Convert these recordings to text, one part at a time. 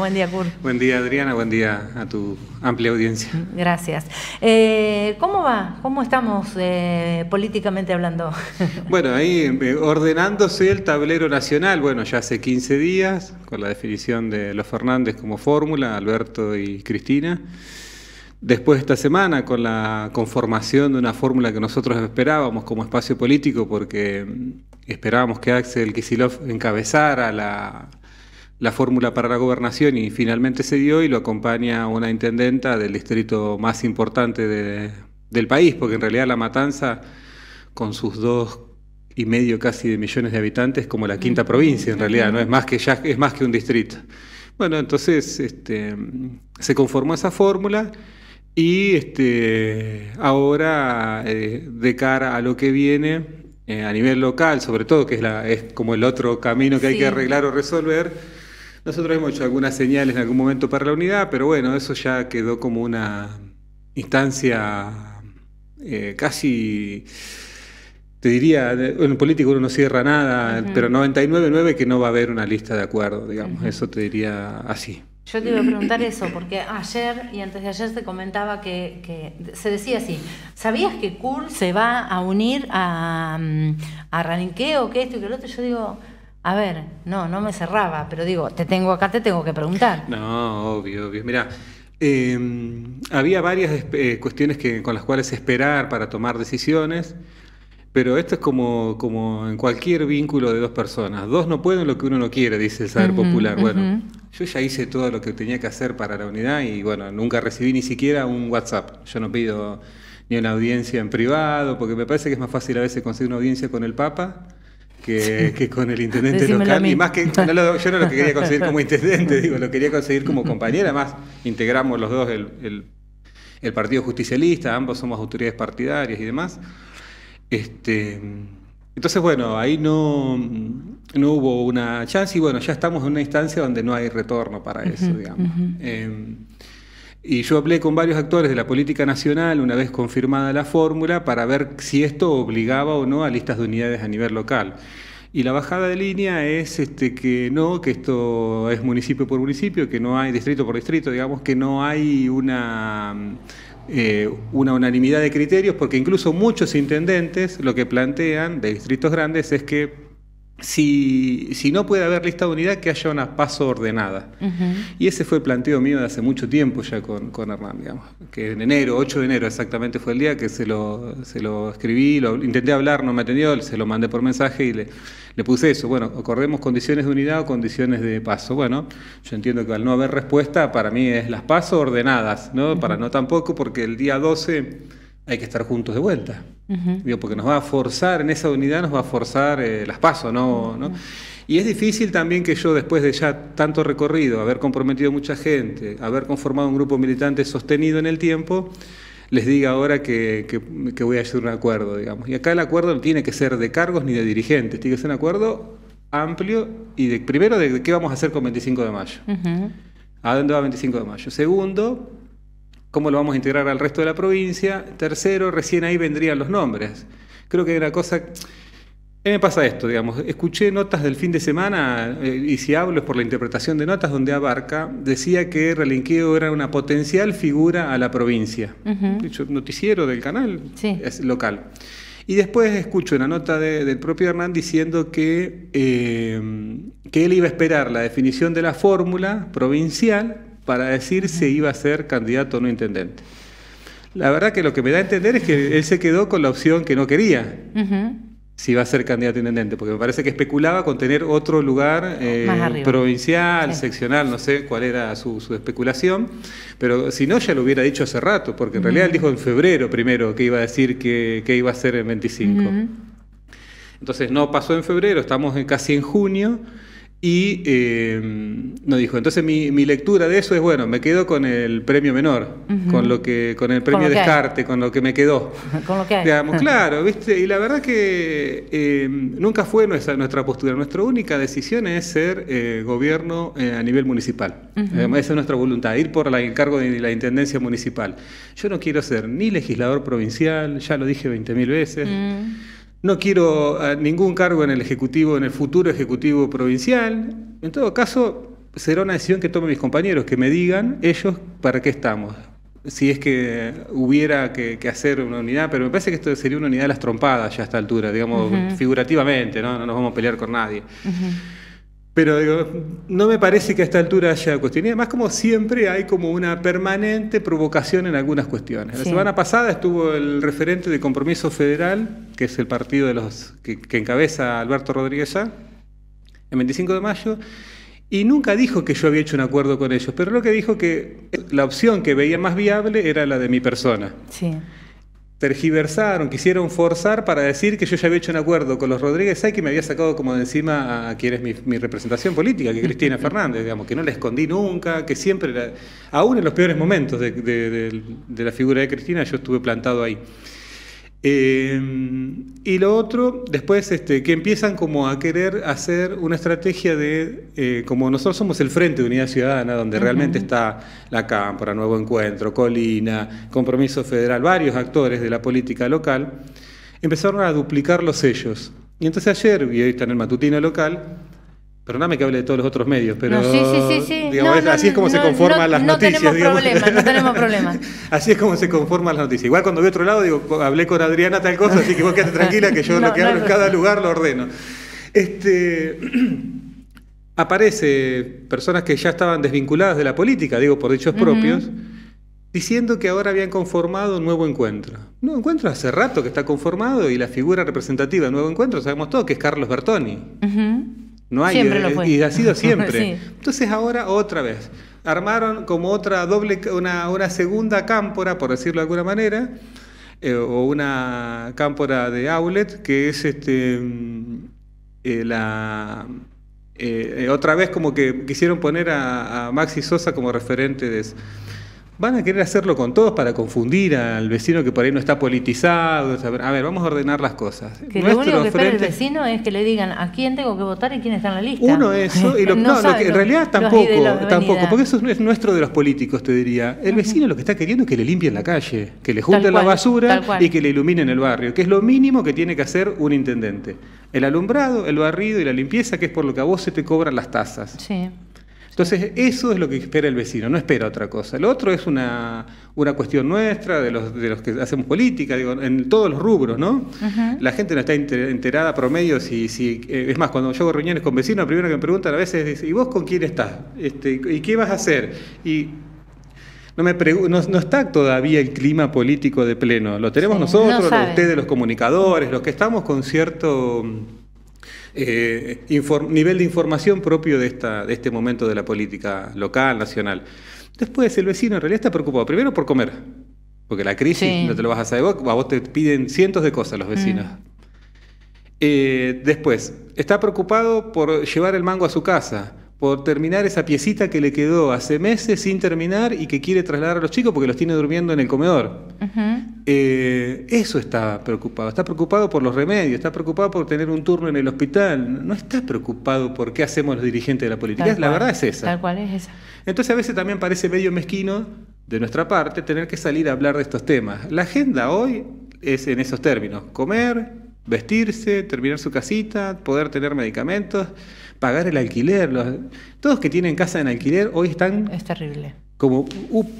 Buen día, Kurt. Buen día, Adriana. Buen día a tu amplia audiencia. Gracias. Eh, ¿Cómo va? ¿Cómo estamos eh, políticamente hablando? Bueno, ahí eh, ordenándose el tablero nacional, bueno, ya hace 15 días, con la definición de los Fernández como fórmula, Alberto y Cristina. Después esta semana, con la conformación de una fórmula que nosotros esperábamos como espacio político, porque mm, esperábamos que Axel Kisilov encabezara la la fórmula para la gobernación y finalmente se dio y lo acompaña una intendenta del distrito más importante del país, porque en realidad La Matanza, con sus dos y medio casi de millones de habitantes, como la quinta provincia en realidad, no es más que ya es más que un distrito. Bueno, entonces este, se conformó esa fórmula y este, ahora eh, de cara a lo que viene eh, a nivel local, sobre todo, que es, la, es como el otro camino que hay que arreglar o resolver, nosotros hemos hecho algunas señales en algún momento para la unidad, pero bueno, eso ya quedó como una instancia eh, casi, te diría, en político uno no cierra nada, pero 99.9 que no va a haber una lista de acuerdo, digamos, eso te diría así. Yo te iba a preguntar eso, porque ayer y antes de ayer se comentaba que, se decía así, ¿sabías que Kurt se va a unir a, mm, a Raninqueo, que esto y que lo otro? Yo digo, a ver, no, no me cerraba, pero digo, te tengo acá, te tengo que preguntar. No, obvio, obvio. Mira, em, había varias eh, cuestiones que, con las cuales esperar para tomar decisiones, pero esto es como, como en cualquier vínculo de dos personas. Dos no pueden lo que uno no quiere, dice el saber popular. Bueno, yo ya hice todo lo que tenía que hacer para la unidad y bueno, nunca recibí ni siquiera un WhatsApp. Yo no pido ni una audiencia en privado, porque me parece que es más fácil a veces conseguir una audiencia con el Papa que, con el intendente local. Y más que yo no lo quería conseguir como intendente, digo, lo quería conseguir como compañera. Además, integramos los dos el, Partido Justicialista, ambos somos autoridades partidarias y demás. Este, entonces, bueno, ahí no, no hubo una chance y bueno, ya estamos en una instancia donde no hay retorno para eso, digamos. Y yo hablé con varios actores de la política nacional una vez confirmada la fórmula para ver si esto obligaba o no a listas de unidades a nivel local. Y la bajada de línea es este, que no, que esto es municipio por municipio, que no hay distrito por distrito, digamos que no hay una, eh, una unanimidad de criterios, porque incluso muchos intendentes lo que plantean de distritos grandes es que si, si, no puede haber lista de unidad, que haya una paso ordenada. Y ese fue el planteo mío de hace mucho tiempo ya con, con Hernán, digamos. Que en enero, 8 de enero exactamente fue el día que se lo, se lo escribí, lo intenté hablar, no me atendió, se lo mandé por mensaje y le, le puse eso. Bueno, acordemos condiciones de unidad o condiciones de paso. Bueno, yo entiendo que al no haber respuesta, para mí es las pasos ordenadas, ¿no? Para no tampoco, porque el día 12 hay que estar juntos de vuelta. Digo, porque nos va a forzar, en esa unidad nos va a forzar eh, las pasos, ¿no? ¿no? Y es difícil también que yo, después de ya tanto recorrido, haber comprometido mucha gente, haber conformado un grupo militante sostenido en el tiempo, les diga ahora que, que, voy a hacer un acuerdo, digamos. Y acá el acuerdo no tiene que ser de cargos ni de dirigentes, tiene que ser un acuerdo amplio y de, primero de qué vamos a hacer con 25 de mayo. ¿A dónde va 25 de mayo? Segundo, cómo lo vamos a integrar al resto de la provincia. Tercero, recién ahí vendrían los nombres. Creo que hay una cosa... A mí me pasa esto, digamos, escuché notas del fin de semana, eh, y si hablo es por la interpretación de notas donde abarca, decía que Relinqueo era una potencial figura a la provincia. Dicho, noticiero del canal es local. Y después escucho una nota del propio Hernán diciendo que, eh, que él iba a esperar la definición de la fórmula provincial para decir si iba a ser candidato o no intendente. La verdad que lo que me da a entender es que él se quedó con la opción que no quería. Si iba a ser candidato a intendente, porque me parece que especulaba con tener otro lugar eh, provincial, seccional, no sé cuál era su, especulación, pero si no ya lo hubiera dicho hace rato, porque en realidad él dijo en febrero primero que iba a decir que, que iba a ser en 25. Entonces no pasó en febrero, estamos casi en junio, y eh, nos dijo, entonces mi, mi, lectura de eso es, bueno, me quedo con el premio menor, con lo que, con el premio descarte, con lo que me quedó. con lo que hay. Digamos, claro, ¿viste? Y la verdad que eh, nunca fue nuestra, nuestra postura. Nuestra única decisión es ser eh, gobierno a nivel municipal. esa es nuestra voluntad, ir por el cargo de la intendencia municipal. Yo no quiero ser ni legislador provincial, ya lo dije 20.000 veces. Mm. No quiero ningún cargo en el Ejecutivo, en el futuro Ejecutivo Provincial. En todo caso, será una decisión que tomen mis compañeros, que me digan ellos para qué estamos. Si es que hubiera que, hacer una unidad, pero me parece que esto sería una unidad de las trompadas ya a esta altura, digamos, figurativamente, ¿no? no nos vamos a pelear con nadie. Pero digo, no me parece que a esta altura haya cuestión. Y además, como siempre, hay como una permanente provocación en algunas cuestiones. La semana pasada estuvo el referente de Compromiso Federal, que es el partido de los que, encabeza Alberto Rodríguez el 25 de mayo, y nunca dijo que yo había hecho un acuerdo con ellos, pero lo que dijo que la opción que veía más viable era la de mi persona. Sí tergiversaron, quisieron forzar para decir que yo ya había hecho un acuerdo con los Rodríguez Ay que me había sacado como de encima a quien es mi, representación política, que Cristina Fernández, digamos, que no la escondí nunca, que siempre, aún en los peores momentos de la figura de Cristina, yo estuve plantado ahí. Eh, y lo otro, después, este, que empiezan como a querer hacer una estrategia de, eh, como nosotros somos el Frente de Unidad Ciudadana, donde realmente está la Cámpora, Nuevo Encuentro, Colina, Compromiso Federal, varios actores de la política local, empezaron a duplicar los sellos. Y entonces ayer, y hoy está en el matutino local, Perdóname que hable de todos los otros medios, pero sí, sí, sí, así es como se conforman las noticias. No tenemos problemas, no tenemos problemas. así es como se conforman las noticias. Igual cuando voy a otro lado, digo, hablé con Adriana tal cosa, así que vos quedate tranquila que yo lo que hablo en cada lugar lo ordeno. Este, aparece personas que ya estaban desvinculadas de la política, digo por dichos propios, diciendo que ahora habían conformado un nuevo encuentro. Un nuevo encuentro hace rato que está conformado y la figura representativa del nuevo encuentro sabemos todos que es Carlos Bertoni. No hay, siempre y ha sido siempre. Entonces ahora otra vez. Armaron como otra doble, una, una segunda cámpora, por decirlo de alguna manera, eh, o una cámpora de outlet, que es este mm, eh, la eh, otra vez como que quisieron poner a, a Maxi Sosa como referente de eso van a querer hacerlo con todos para confundir al vecino que por ahí no está politizado. A ver, vamos a ordenar las cosas. Que lo único que espera el vecino es que le digan a quién tengo que votar y quién está en la lista. Uno eso, y lo, no, que en realidad tampoco, tampoco, porque eso es nuestro de los políticos, te diría. El vecino lo que está queriendo es que le limpien la calle, que le junten la basura y que le iluminen el barrio, que es lo mínimo que tiene que hacer un intendente. El alumbrado, el barrido y la limpieza, que es por lo que a vos se te cobran las tasas. Sí. Entonces, eso es lo que espera el vecino, no espera otra cosa. Lo otro es una, una cuestión nuestra, de los, de los que hacemos política, digo, en todos los rubros, ¿no? La gente no está enterada promedio si, si eh, es más, cuando yo hago reuniones con vecinos, lo primero que me preguntan a veces es, ¿y vos con quién estás? Este, ¿Y qué vas a hacer? Y no, me no, está todavía el clima político de pleno. Lo tenemos nosotros, ustedes, los comunicadores, los que estamos con cierto eh, nivel de información propio de, esta, de este momento de la política local, nacional. Después el vecino en realidad está preocupado, primero por comer, porque la crisis no te lo vas a saber vos, a vos te piden cientos de cosas los vecinos. Mm. Eh, después, está preocupado por llevar el mango a su casa, por terminar esa piecita que le quedó hace meses sin terminar y que quiere trasladar a los chicos porque los tiene durmiendo en el comedor. Eh, eso está preocupado. Está preocupado por los remedios, está preocupado por tener un turno en el hospital. No está preocupado por qué hacemos los dirigentes de la política. la verdad es esa. Tal cual es esa. Entonces a veces también parece medio mezquino de nuestra parte tener que salir a hablar de estos temas. La agenda hoy es en esos términos. Comer, vestirse, terminar su casita, poder tener medicamentos pagar el alquiler. Los, todos que tienen casa en alquiler hoy están... Es terrible. Como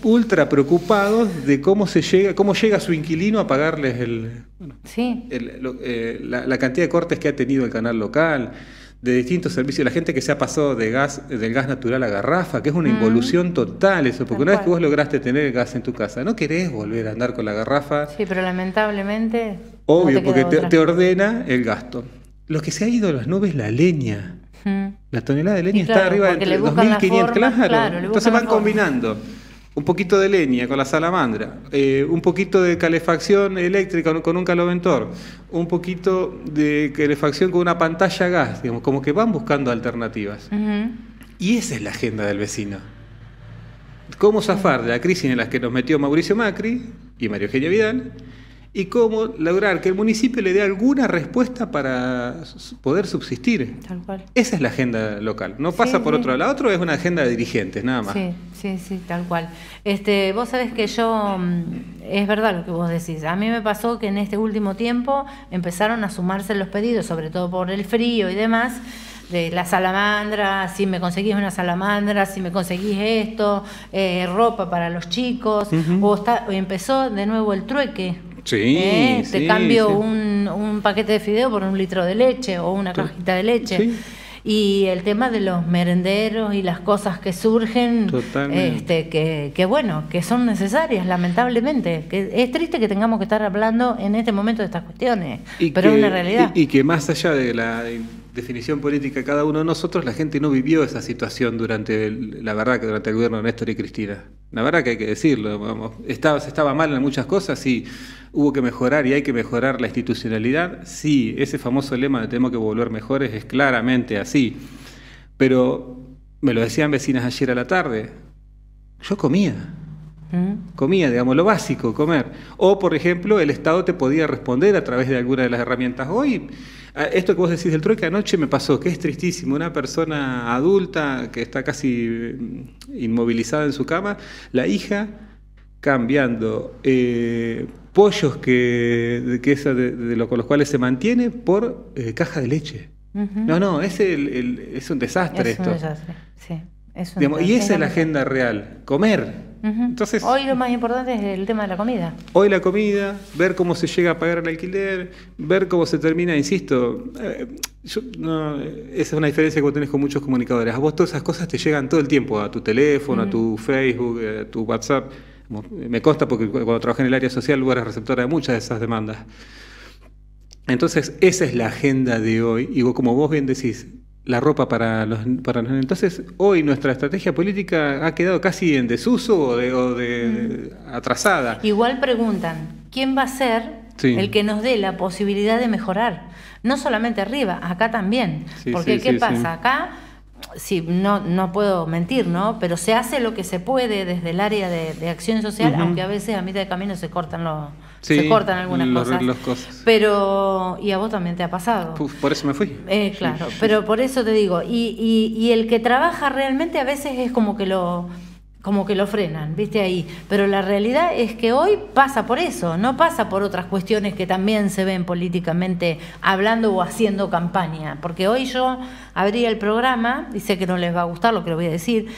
ultra preocupados de cómo se llega, cómo llega su inquilino a pagarles el, sí. Eh, la, cantidad de cortes que ha tenido el canal local, de distintos servicios, la gente que se ha pasado de gas, del gas natural a garrafa, que es una mm. involución total eso, porque una vez que vos lograste tener gas en tu casa, no querés volver a andar con la garrafa. Sí, pero lamentablemente. Obvio, porque te, ordena el gasto. Lo que se ha ido a las nubes la leña. La tonelada de leña está arriba de 2.500, claro. Entonces van combinando un poquito de leña con la salamandra, eh, un poquito de calefacción eléctrica con un caloventor, un poquito de calefacción con una pantalla gas, digamos, como que van buscando alternativas. Y esa es la agenda del vecino. ¿Cómo zafar de la crisis en la que nos metió Mauricio Macri y Mario Eugenio Vidal? Y cómo lograr que el municipio le dé alguna respuesta para poder subsistir. Tal cual. Esa es la agenda local. No pasa por otro lado. Otro es una agenda de dirigentes, nada más. Sí, sí, sí, tal cual. Este, vos sabés que yo, mm, es verdad lo que vos decís. A mí me pasó que en este último tiempo empezaron a sumarse los pedidos, sobre todo por el frío y demás de la salamandra, si me conseguís una salamandra, si me conseguís esto, eh, ropa para los chicos, o, está, empezó de nuevo el trueque. Sí, ¿eh? Te cambio sí. Un, un paquete de fideo por un litro de leche o una cajita de leche. Sí. Y el tema de los merenderos y las cosas que surgen, Totalmente. este, que, que bueno, que son necesarias, lamentablemente. Que es triste que tengamos que estar hablando en este momento de estas cuestiones, pero que, es una realidad. Y, y que más allá de la definición política de cada uno de nosotros, la gente no vivió esa situación durante, el- la verdad, que durante el gobierno de Néstor y Cristina. La verdad que hay que decirlo. Vamos, estaba, se estaba mal en muchas cosas, sí. Hubo que mejorar y hay que mejorar la institucionalidad, sí. Ese famoso lema de tenemos que volver mejores es claramente así. Pero me lo decían vecinas ayer a la tarde. Yo comía. ¿Mm? Comía, digamos, lo básico, comer. O, por ejemplo, el Estado te podía responder a través de alguna de las herramientas. Hoy, esto que vos decís del trueque anoche me pasó, que es tristísimo. Una persona adulta que está casi mm, inmovilizada en su cama, la hija cambiando eh, pollos que, que de, de lo, con los cuales se mantiene por eh, caja de leche. Ujú. No, no, es, el- el- es un desastre Es un esto. desastre, sí. Es un Digamos, y esa es la agenda real, comer. Entonces, Hoy lo más importante es el tema de la comida. Hoy la comida, ver cómo se llega a pagar el alquiler, ver cómo se termina, insisto, eh, yo- no, eh, esa es una diferencia que vos tenés con muchos comunicadores. A vos todas esas cosas te llegan todo el tiempo, a tu teléfono, a tu Facebook, a tu WhatsApp. Como- Me consta porque cu- cuando trabajé en el área social, eras receptora de muchas de esas demandas. Entonces, esa es la agenda de hoy. Y como vos bien decís, la ropa para los, para los- Entonces, hoy nuestra estrategia política ha quedado casi en desuso o de, o de- atrasada. Igual preguntan, ¿quién va a ser Sí. el que nos dé la posibilidad de mejorar? No solamente arriba, acá también. Sí, Porque sí, ¿qué pasa? Acá, sí, no, no puedo mentir, ¿no? Pero se hace lo que se puede desde el área de, de acción social, aunque a veces a mitad de camino se cortan los, Sí, se cortan algunas los- cosas. Pero, y a vos también te ha pasado. Puf, por eso me fui. Eh, claro, pero por eso te digo, y, y, y el que trabaja realmente a veces es como que lo como que lo frenan, ¿viste ahí? Pero la realidad es que hoy pasa por eso, no pasa por otras cuestiones que también se ven políticamente hablando o haciendo campaña, porque hoy yo abría el programa, y sé que no les va a gustar lo que le voy a decir,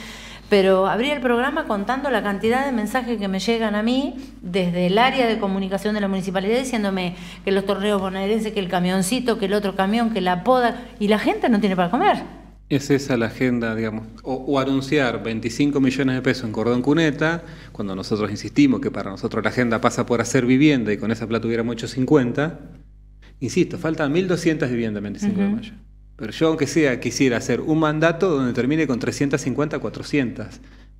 pero abría el programa contando la cantidad de mensajes que me llegan a mí desde el área de comunicación de la municipalidad diciéndome que los torneos bonaerenses, que el camioncito, que el otro camión, que la poda, y la gente no tiene para comer. Es esa la agenda, digamos. O, o anunciar 25 millones de pesos en cordón cuneta, cuando nosotros insistimos que para nosotros la agenda pasa por hacer vivienda y con esa plata hubiéramos hecho 50. Insisto, faltan 1.200 viviendas el 25 de mayo. Pero yo, aunque sea, quisiera hacer un mandato donde termine con 350, 400,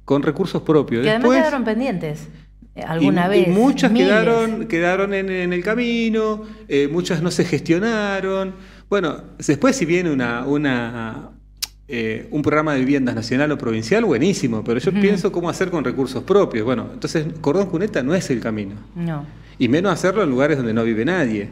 con recursos propios. Que además Después, quedaron pendientes eh, alguna y, vez. y muchas miles. quedaron, quedaron en, en el camino, eh, muchas no se gestionaron. Bueno, después si viene una, una, eh, un programa de viviendas nacional o provincial, buenísimo, pero yo pienso cómo hacer con recursos propios. Bueno, entonces Cordón Cuneta no es el camino. No. Y menos hacerlo en lugares donde no vive nadie.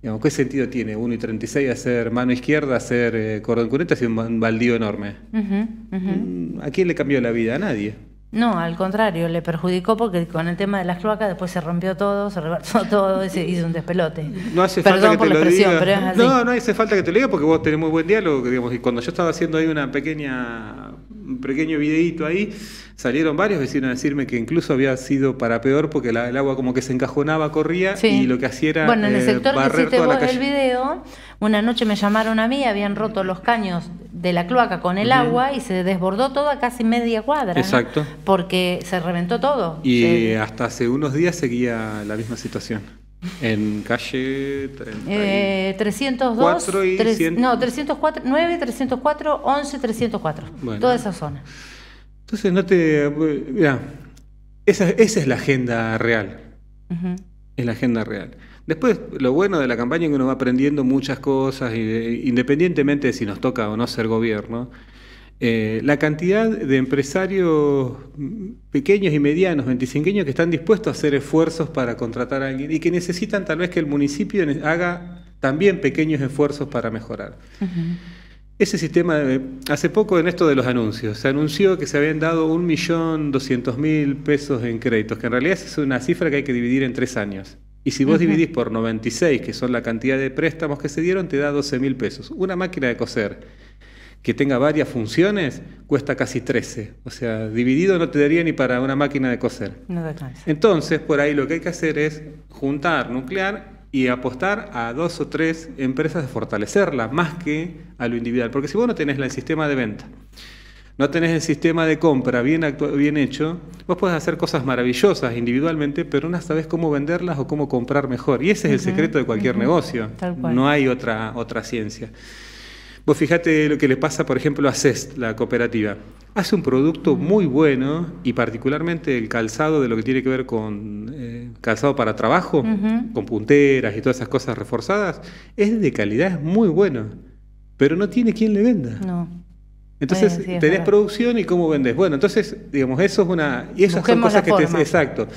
Digamos, ¿Qué sentido tiene 1 y 36 hacer mano izquierda, hacer eh, Cordón Cuneta, si un baldío enorme? Mm, ¿A quién le cambió la vida? A nadie. No, al contrario, le perjudicó porque con el tema de las cloacas después se rompió todo, se reversó todo y se hizo un despelote. No hace Perdón falta que por te la lo expresión, diga. pero es así. No, no hace falta que te lo diga porque vos tenés muy buen diálogo, digamos, y cuando yo estaba haciendo ahí una pequeña un pequeño videíto ahí, salieron varios vecinos a decirme que incluso había sido para peor porque la- el agua como que se encajonaba, corría Sí. y lo que hacía era Bueno, en el eh, sector que barrer hiciste vos el video, una noche me llamaron a mí, habían roto los caños de la cloaca con el agua y se desbordó toda casi media cuadra. ¿no? Exacto. Porque se reventó todo. Y Se- hasta hace unos días seguía la misma situación. En calle 30 y- Eh, 302, Cuatro y no, 304, 9, 304, 11, 304. Bueno. Toda esa zona. Entonces no te... Mira, esa, esa es la agenda real. Es la agenda real. Después, lo bueno de la campaña es que uno va aprendiendo muchas cosas, y, independientemente de si nos toca o no ser gobierno. Eh, la cantidad de empresarios pequeños y medianos, 25 que están dispuestos a hacer esfuerzos para contratar a alguien y que necesitan tal vez que el municipio haga también pequeños esfuerzos para mejorar. Ese sistema, de- hace poco en esto de los anuncios, se anunció que se habían dado 1.200.000 pesos en créditos, que en realidad es una cifra que hay que dividir en tres años. Y si vos Ujú. dividís por 96, que son la cantidad de préstamos que se dieron, te da 12.000 pesos. Una máquina de coser que tenga varias funciones, cuesta casi 13. O sea, dividido no te daría ni para una máquina de coser. No Entonces, por ahí lo que hay que hacer es juntar nuclear y apostar a dos o tres empresas de fortalecerla, más que a lo individual. Porque si vos no tenés el sistema de venta, no tenés el sistema de compra bien, bien hecho, vos podés hacer cosas maravillosas individualmente, pero no sabés cómo venderlas o cómo comprar mejor. Y ese es el secreto de cualquier negocio. No hay otra, otra ciencia. Vos fijate lo que le pasa, por ejemplo, a CEST, la cooperativa. Hace un producto muy bueno y particularmente el calzado de lo que tiene que ver con eh, calzado para trabajo, con punteras y todas esas cosas reforzadas, es de calidad, es muy bueno, pero no tiene quien le venda. No. Entonces, tenés producción y cómo vendes. Bueno, entonces, digamos, eso es una... Y esas son cosas que te... Exacto.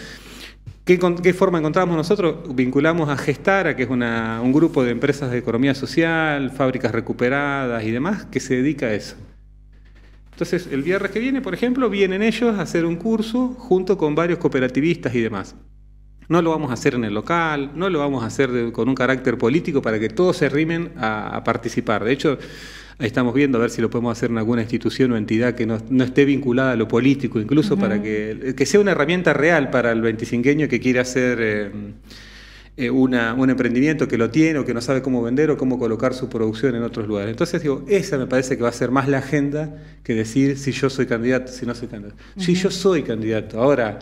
¿Qué, forma encontramos nosotros? Vinculamos a Gestara, que es un grupo de empresas de economía social, fábricas recuperadas y demás, que se dedica a eso. Entonces, el viernes que viene, por ejemplo, vienen ellos a hacer un curso junto con varios cooperativistas y demás. No lo vamos a hacer en el local, no lo vamos a hacer con un carácter político para que todos se rimen a participar. De hecho, estamos viendo a ver si lo podemos hacer en alguna institución o entidad que no, esté vinculada a lo político, incluso para que, que, sea una herramienta real para el 25 que quiere hacer eh, eh, una, un emprendimiento que lo tiene o que no sabe cómo vender o cómo colocar su producción en otros lugares. Entonces digo, esa me parece que va a ser más la agenda que decir si yo soy candidato, si no soy candidato. Si yo soy candidato. Ahora,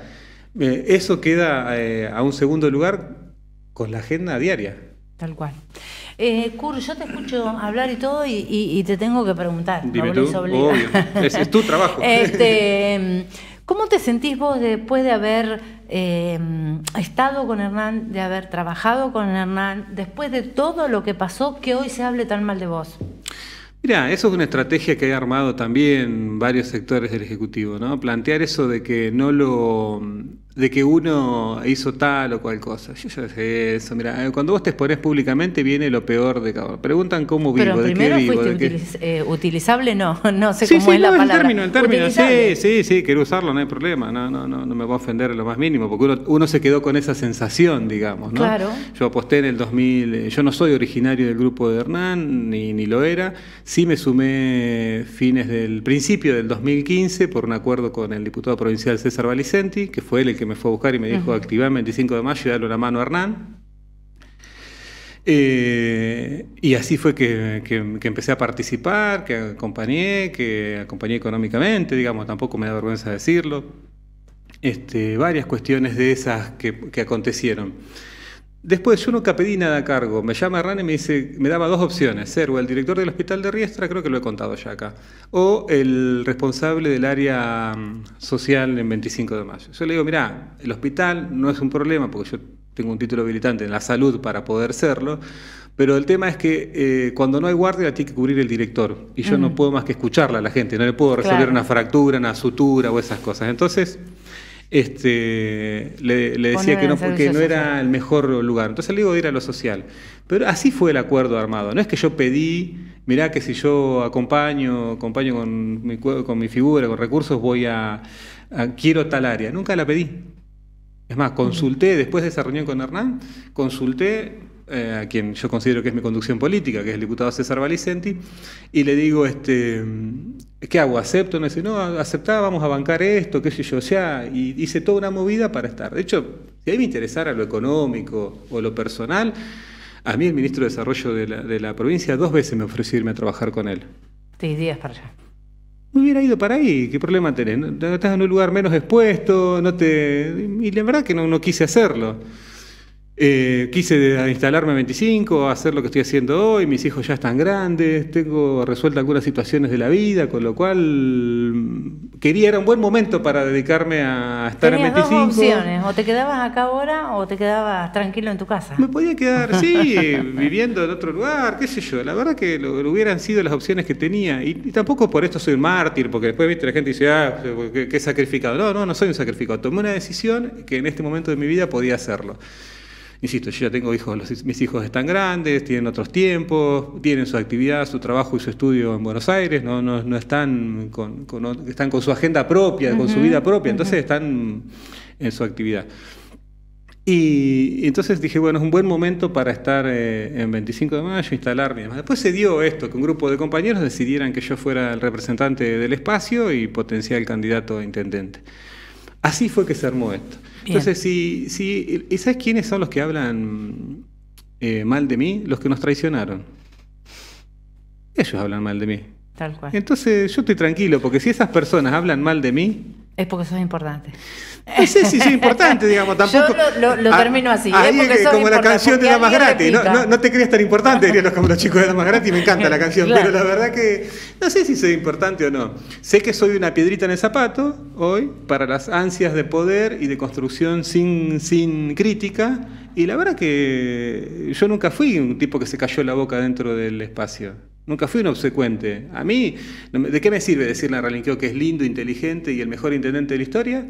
eh, eso queda a un segundo lugar con la agenda diaria. Tal cual. Eh, Kur, yo te escucho hablar y todo y, te tengo que preguntar. Dime tú, obvio. Es, tu trabajo. Este, ¿Cómo te sentís vos después de haber eh, estado con Hernán, de haber trabajado con Hernán, después de todo lo que pasó, que hoy se hable tan mal de vos? Mira, eso es una estrategia que ha armado también varios sectores del Ejecutivo, ¿no? Plantear eso de que no lo de que uno hizo tal o cual cosa. Yo ya sé eso. Mira, cuando vos te expones públicamente viene lo peor de cada Preguntan cómo vivo, de qué vivo. Eh, utilizable no, no sé cómo es la palabra. El término, el término, sí, sí, sí, quiero usarlo, no hay problema. No, no, no, no me voy a ofender lo más mínimo, porque uno, se quedó con esa sensación, digamos, ¿no? Claro. Yo aposté en el 2000, eh, yo no soy originario del grupo de Hernán, ni, ni lo era. Sí me sumé fines del principio del 2015 por un acuerdo con el diputado provincial César Valicenti, que fue él el que me fue a buscar y me dijo, activar el 25 de mayo y darle una mano a Hernán. Eh, y así fue que, empecé a participar, que acompañé, que acompañé económicamente, digamos, tampoco me da vergüenza decirlo. Este, varias cuestiones de esas que, que acontecieron. Después yo nunca pedí nada a cargo. Me llama Hernán y me dice, me daba dos opciones, ser o el director del hospital de Riestra, creo que lo he contado ya acá, o el responsable del área mm, social en 25 de mayo. Yo le digo, mira, el hospital no es un problema porque yo tengo un título habilitante en la salud para poder serlo, pero el tema es que eh, cuando no hay guardia tiene que cubrir el director y yo no puedo más que escucharla a la gente, no le puedo resolver una fractura, una sutura o esas cosas. Entonces este, le, decía que no, porque no era el mejor lugar. Entonces le digo ir a lo social. Pero así fue el acuerdo armado. No es que yo pedí, mirá que si yo acompaño, acompaño con mi, con mi figura, con recursos, voy a, quiero tal área. Nunca la pedí. Es más, consulté, después de esa reunión con Hernán, consulté eh, a quien yo considero que es mi conducción política, que es el diputado César Valicenti, y le digo, este, ¿qué hago? ¿Acepto? No dice, no, aceptá, vamos a bancar esto, qué sé yo, ya, y hice toda una movida para estar. De hecho, si a mí me interesara lo económico o lo personal, a mí el ministro de Desarrollo de la, provincia dos veces me ofreció irme a trabajar con él. Te días para allá. Me hubiera ido para ahí, ¿qué problema tenés? Estás en un lugar menos expuesto, no te... Y la verdad que no, no quise hacerlo. Eh, quise instalarme a 25, hacer lo que estoy haciendo hoy, mis hijos ya están grandes, tengo resueltas algunas situaciones de la vida, con lo cual mm, quería, era un buen momento para dedicarme a estar en 25. Dos opciones, o te quedabas acá ahora o te quedabas tranquilo en tu casa. Me podía quedar, sí, viviendo en otro lugar, qué sé yo, la verdad que lo, hubieran sido las opciones que tenía, y, tampoco por esto soy un mártir, porque después viste la gente dice, ah, qué sacrificado. No, no, no soy un sacrificado, tomé una decisión que en este momento de mi vida podía hacerlo. Insisto, yo ya tengo hijos, mis hijos están grandes, tienen otros tiempos, tienen su actividad, su trabajo y su estudio en Buenos Aires, no, no, están, con, están con su agenda propia, con su vida propia, entonces están en su actividad. Y entonces dije, bueno, es un buen momento para estar eh, en 25 de mayo, instalarme y demás. Después se dio esto, que un grupo de compañeros decidieran que yo fuera el representante del espacio y potencial candidato a intendente. Así fue que se armó esto. Bien. Entonces, si, si, ¿y sabes quiénes son los que hablan eh, mal de mí? Los que nos traicionaron. Ellos hablan mal de mí. Tal cual. Entonces yo estoy tranquilo, porque si esas personas hablan mal de mí, Es porque sos importante. no sé si soy importante, digamos, tampoco. Yo lo- lo- lo Ah, termino así, ahí ¿eh? Es como la canción de Damas Gratis. No, repita. no, no te creas tan importante, dirían los, como los chicos de Damas Gratis, me encanta la canción, Claro. pero la verdad que no sé si soy importante o no. Sé que soy una piedrita en el zapato hoy para las ansias de poder y de construcción sin, sin crítica. Y la verdad que yo nunca fui un tipo que se cayó la boca dentro del espacio. Nunca fui un obsecuente. A mí, ¿de qué me sirve decirle a Ralinqueo que es lindo, inteligente y el mejor intendente de la historia?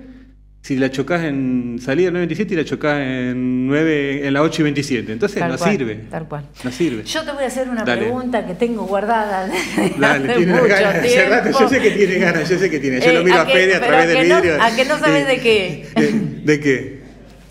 Si la chocás en salida 9.27 y la chocás en, 9, en la 8 y 27. Entonces Tal no cual, sirve. Tal cual. No sirve. Yo te voy a hacer una Dale. pregunta que tengo guardada Dale, hace tiene mucho ganas. Hace tiempo. rato, yo sé que tiene ganas, yo sé que tiene. Yo Eh, lo miro ¿a a, qué- Fede a través del no- vidrio. a que no sabes de qué? ¿De, de qué?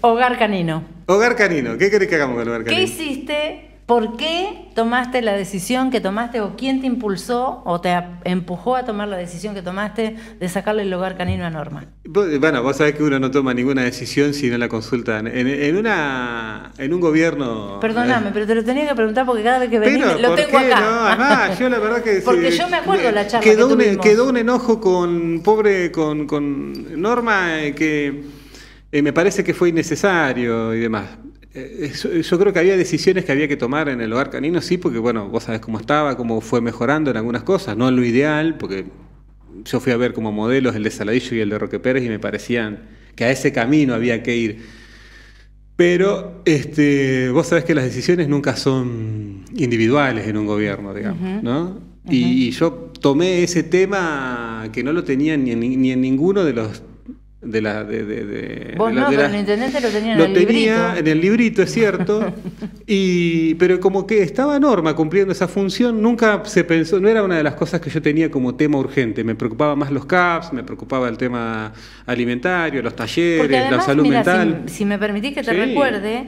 Hogar canino. Hogar canino. ¿Qué querés que hagamos con el hogar ¿Qué canino? hiciste? ¿Por qué tomaste la decisión que tomaste o quién te impulsó o te empujó a tomar la decisión que tomaste de sacarle el hogar canino a Norma? Bueno, vos sabés que uno no toma ninguna decisión si no la consultan. En, en una, en un gobierno. Perdóname, eh, pero te lo tenía que preguntar porque cada vez que venís Pero, lo ¿por tengo qué acá. no? Además, yo la verdad que... Porque yo me acuerdo la charla quedó que un, tuvimos. Quedó un enojo con pobre, con, con Norma, eh, que eh, me parece que fue innecesario y demás. Eh, yo creo que había decisiones que había que tomar en el hogar canino, sí, porque bueno, vos sabés cómo estaba, cómo fue mejorando en algunas cosas, no en lo ideal, porque yo fui a ver como modelos el de Saladillo y el de Roque Pérez y me parecían que a ese camino había que ir. Pero este, vos sabés que las decisiones nunca son individuales en un gobierno, digamos. ¿no? Y, y yo tomé ese tema que no lo tenía ni en, ni en ninguno de los de la de, de- de- Vos de no, pero la- el intendente lo tenía en lo el tenía librito. en el librito, es cierto. y, pero como que estaba Norma cumpliendo esa función, nunca se pensó, no era una de las cosas que yo tenía como tema urgente. Me preocupaba más los CAPS, me preocupaba el tema alimentario, los talleres, además, la salud mira, mental. Si, si me permitís que te Sí. recuerde,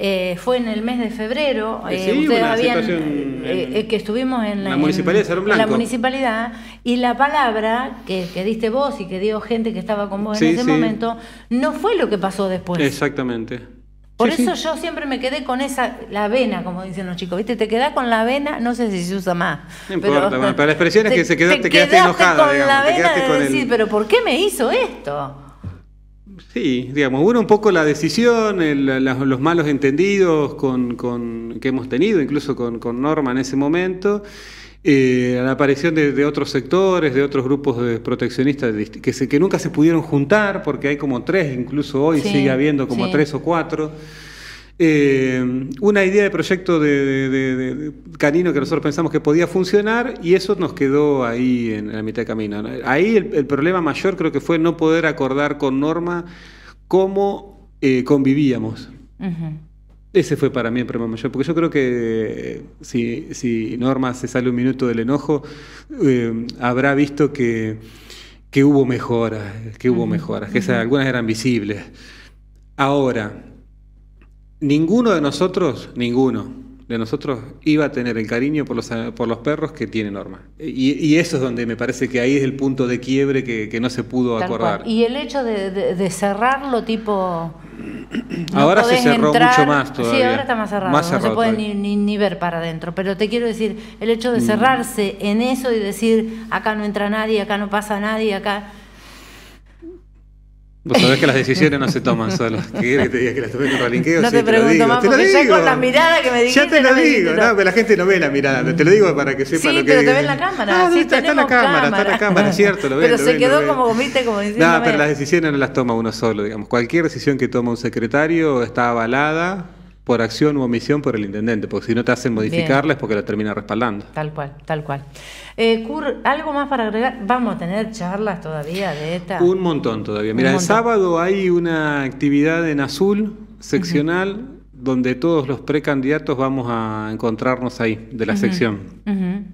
eh, fue en el mes de febrero, Eh, eh, sí, ustedes habían, situación eh, eh, que estuvimos en la municipalidad de Salón en la Blanco. municipalidad, y la palabra que, que diste vos y que dio gente que estaba con vos Sí, en ese sí. momento, no fue lo que pasó después. Exactamente. Por eso yo siempre me quedé con esa, la vena, como dicen los chicos, ¿viste? Te quedás con la vena, no sé si se usa más. No importa, bueno, pero la expresión es que se quedó- te quedaste quedaste enojada, con digamos, la te vena quedaste de con el- decir, pero ¿por qué me hizo esto? Sí, digamos, uno un poco la decisión, el- la- los malos entendidos con, con- que hemos tenido, incluso con, con Norma en ese momento, eh, la aparición de, de otros sectores, de otros grupos de proteccionistas que, se, que nunca se pudieron juntar, porque hay como tres, incluso hoy Sí, sigue habiendo como sí. tres o cuatro. Eh, una idea de proyecto de, de- de- de- canino que nosotros pensamos que podía funcionar y eso nos quedó ahí en la mitad de camino. ¿no? Ahí el, el problema mayor creo que fue no poder acordar con Norma cómo eh, convivíamos. Ujú. Ese fue para mí el problema mayor, porque yo creo que si, si Norma se sale un minuto del enojo, eh, habrá visto que, que hubo mejoras, que hubo Ujú, mejoras, que esas, algunas eran visibles. Ahora, ninguno de nosotros, ninguno de nosotros iba a tener el cariño por los, por los perros que tiene Norma. Y, y eso es donde me parece que ahí es el punto de quiebre que, que no se pudo acordar. Y el hecho de, de- de cerrarlo tipo... no Ahora se cerró entrar- mucho más Sí, todavía. ahora está más cerrado. Más no se puede ni, ni- ni ver para adentro. Pero te quiero decir, el hecho Mm. de cerrarse en eso y decir, acá no entra nadie, acá no pasa nadie, acá... Vos sabés que las decisiones no se toman solas. ¿Qué querés que te diga que las tomé con relinqueo? No Sí, te lo pregunto digo, más, te lo porque ya digo. con la mirada que me dijiste, Ya te no lo me digo, no, pero la gente no ve la mirada. Te lo digo para que sepa Sí, lo que pero te ve en la cámara, Ah, sí, está, está la tenemos cámara, está la cámara. cámara, es cierto, lo ven, Pero lo se ven, quedó ven. como, viste, como No, diciéndome- pero las decisiones no las toma uno solo, digamos. Cualquier decisión que toma un secretario está avalada por acción u omisión por el intendente, porque si no te hacen modificarla es porque la termina respaldando. Tal cual, tal cual. Eh, Cur, ¿algo más para agregar? Vamos a tener charlas todavía de esta. Un montón todavía. Mira, el sábado hay una actividad en azul seccional donde todos los precandidatos vamos a encontrarnos ahí, de la sección. Ujú.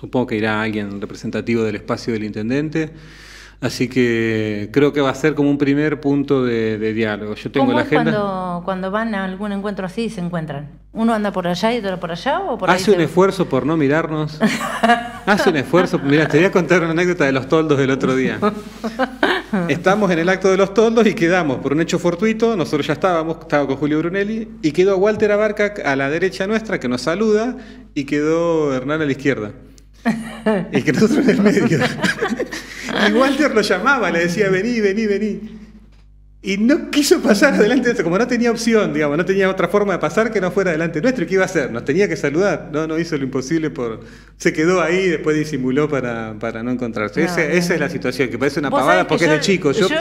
Supongo que irá alguien representativo del espacio del intendente. Así que creo que va a ser como un primer punto de, diálogo. Yo tengo ¿Cómo la agenda. Cuando, cuando van a algún encuentro así y se encuentran? ¿Uno anda por allá y otro por allá? ¿o por ahí Hace un se- esfuerzo por no mirarnos. Hace un esfuerzo. Mira, te voy a contar una anécdota de los toldos del otro día. Estamos en el acto de los toldos y quedamos por un hecho fortuito. Nosotros ya estábamos, estaba con Julio Brunelli y quedó Walter Abarca a la derecha nuestra que nos saluda y quedó Hernán a la izquierda. Y que nosotros en el medio. Y Walter lo llamaba, le decía, vení, vení, vení. Y no quiso pasar adelante nuestro, como no tenía opción, digamos, no tenía otra forma de pasar que no fuera adelante nuestro. ¿Y qué iba a hacer? Nos tenía que saludar. No, no hizo lo imposible por. Se quedó ahí y después disimuló para, para no encontrarse. No, Ese- no, esa no. es la situación, que parece una pavada porque es de yo- chico. Yo, yo-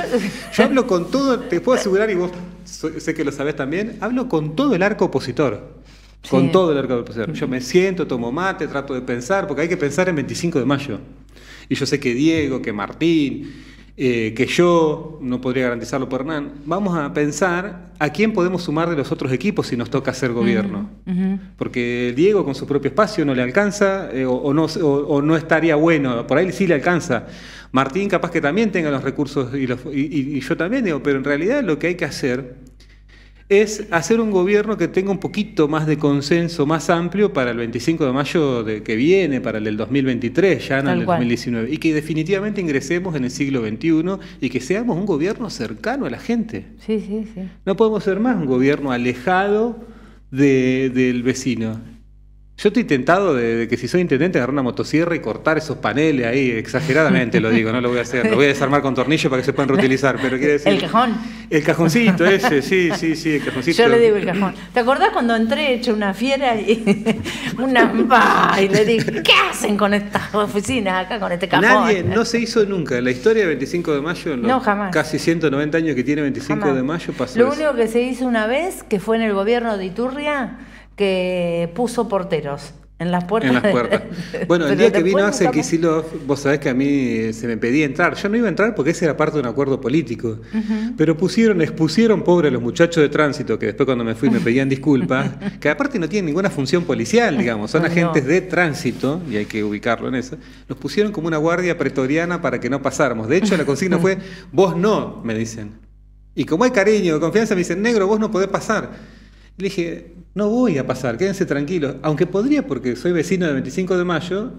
yo hablo con todo, te puedo asegurar, y vos sé que lo sabés también, hablo con todo el arco opositor. Con Sí. todo el arco opositor. Yo me siento, tomo mate, trato de pensar, porque hay que pensar en 25 de mayo. Y yo sé que Diego, que Martín, eh, que yo, no podría garantizarlo por Hernán, vamos a pensar a quién podemos sumar de los otros equipos si nos toca hacer gobierno. Ujú. Porque Diego con su propio espacio no le alcanza eh, o, o no, o- o no estaría bueno, por ahí sí le alcanza. Martín capaz que también tenga los recursos y, los- y- y- y yo también digo, pero en realidad lo que hay que hacer es hacer un gobierno que tenga un poquito más de consenso más amplio para el 25 de mayo de que viene, para el del 2023, ya no el del cual. 2019, y que definitivamente ingresemos en el siglo XXI y que seamos un gobierno cercano a la gente. Sí, sí, sí. No podemos ser más un gobierno alejado de- del vecino. Yo estoy tentado de, de que si soy intendente agarrar una motosierra y cortar esos paneles ahí, exageradamente lo digo, no lo voy a hacer, lo voy a desarmar con tornillo para que se puedan reutilizar, pero quiere decir... El cajón. El cajoncito ese, sí, sí, sí, el cajoncito. Yo le digo el cajón. ¿Te acordás cuando entré hecho una fiera y una y le dije, ¿qué hacen con estas oficinas acá con este cajón? Nadie, no se hizo nunca. En la historia del 25 de mayo, en los No, jamás. casi 190 años que tiene 25 Jamás. de mayo, pasó Lo eso. único que se hizo una vez, que fue en el gobierno de Iturria, que puso porteros en las puertas. En las de- puertas. Bueno, el día que vino Axel. Kicillof, vos sabés que a mí eh, se me pedía entrar. Yo no iba a entrar porque ese era parte de un acuerdo político. Pero pusieron, expusieron pobre a los muchachos de tránsito, que después cuando me fui me pedían disculpas, que aparte no tienen ninguna función policial, digamos, son No, no. agentes de tránsito, y hay que ubicarlo en eso. Los pusieron como una guardia pretoriana para que no pasáramos. De hecho, la consigna fue, vos no, me dicen. Y como hay cariño, confianza, me dicen, negro, vos no podés pasar. Le dije, no voy a pasar, quédense tranquilos. Aunque podría, porque soy vecino del 25 de mayo,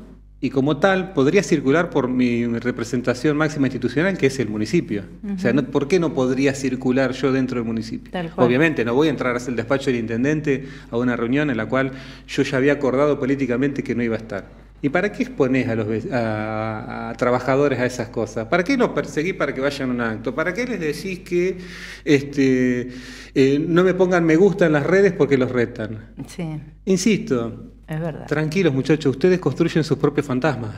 y como tal, podría circular por mi representación máxima institucional, que es el municipio. O sea, no- ¿por qué no podría circular yo dentro del municipio? Obviamente, no voy a entrar hacia el despacho del intendente a una reunión en la cual yo ya había acordado políticamente que no iba a estar. ¿Y para qué exponés a los a, a trabajadores a esas cosas? ¿Para qué los perseguís para que vayan a un acto? ¿Para qué les decís que este, eh, no me pongan me gusta en las redes porque los retan? Sí, Insisto, es verdad. tranquilos muchachos, ustedes construyen sus propios fantasmas.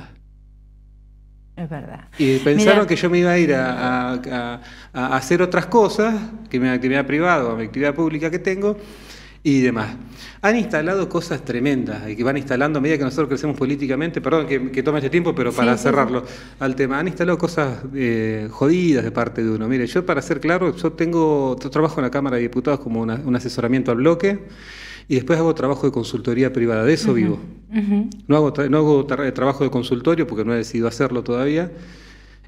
Es verdad. Y pensaron que yo me iba a ir a, a- a- a hacer otras cosas, que mi actividad privada o mi actividad pública que tengo, y demás. Han instalado cosas tremendas y que van instalando a medida que nosotros crecemos políticamente, perdón que, que tome este tiempo, pero para Sí, sí, cerrarlo al tema, han instalado cosas eh, jodidas de parte de uno. Mire, yo para ser claro, yo tengo, yo trabajo en la Cámara de Diputados como una- un asesoramiento al bloque y después hago trabajo de consultoría privada, de eso vivo. No hago, tra- no hago tra- trabajo de consultorio porque no he decidido hacerlo todavía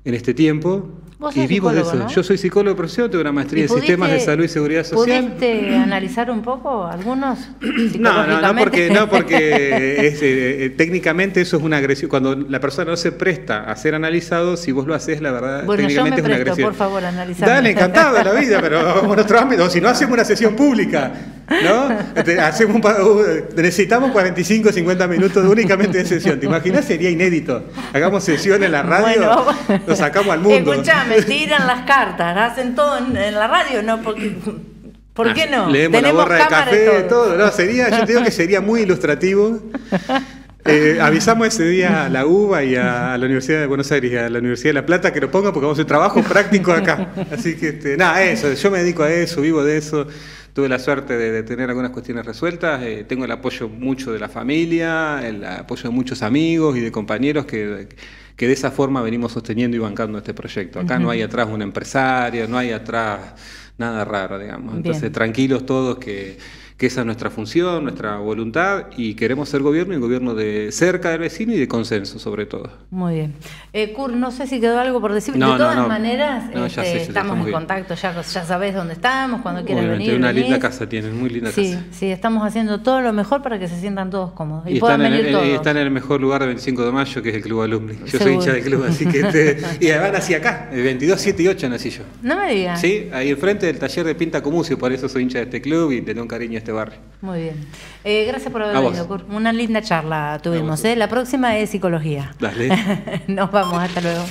en este tiempo. Vos y vivo de eso. Yo soy psicólogo de profesión, tengo una maestría ¿y en sistemas de salud y seguridad social. ¿Pudiste analizar un poco algunos? No, no, no porque, no porque es, eh, eh, técnicamente eso es una agresión. Cuando la persona no se presta a ser analizado, si vos lo haces, la verdad, Bueno, yo técnicamente me es una agresión. por favor, analizame. Dale, encantado de la vida, pero vamos a otro ámbito. Si no, hacemos una sesión pública. ¿no? Este, hacemos un uh, necesitamos 45 50 minutos únicamente de sesión. ¿Te imaginas? Sería inédito. Hagamos sesión en la radio, Bueno, lo sacamos al mundo. Escuchame, tiran las cartas, hacen todo en, en la radio, ¿no? Porque, ¿Por qué no? Ah, Leemos la borra de café, todo. todo. No, sería, yo te digo que sería muy ilustrativo. Eh, avisamos ese día a la UBA y a la Universidad de Buenos Aires y a la Universidad de La Plata que lo pongan porque vamos a hacer trabajo práctico acá. Así que, este, nada, eso, yo me dedico a eso, vivo de eso. Tuve la suerte de, de tener algunas cuestiones resueltas. eh, tengo el apoyo mucho de la familia, el apoyo de muchos amigos y de compañeros que, que de esa forma venimos sosteniendo y bancando este proyecto. Acá no hay atrás un empresario, no hay atrás nada raro, digamos. Entonces, Bien. tranquilos todos que, que esa es nuestra función, nuestra voluntad y queremos ser gobierno y gobierno de cerca del vecino y de consenso sobre todo. Muy bien. Eh, Kurt, no sé si quedó algo por decir. de todas maneras, este, estamos en contacto, ya, ya sabés dónde estamos, cuando quieras venir. Una linda casa tienen, muy linda sí, casa. Sí, estamos haciendo todo lo mejor para que se sientan todos cómodos. Y, están, en el, están, en el, mejor lugar del 25 de mayo, que es el Club Alumni. Yo soy hincha del club, así que... Este, y además nací acá, el 22, 7 y 8 nací yo. No me digas. Sí, ahí enfrente del taller de Pinta Comucio, por eso soy hincha de este club y tengo un cariño este barrio. Muy bien. Eh, gracias por haber venido, Kurt. Una linda charla tuvimos. ¿eh? La próxima es psicología. Dale. Nos vamos, hasta luego.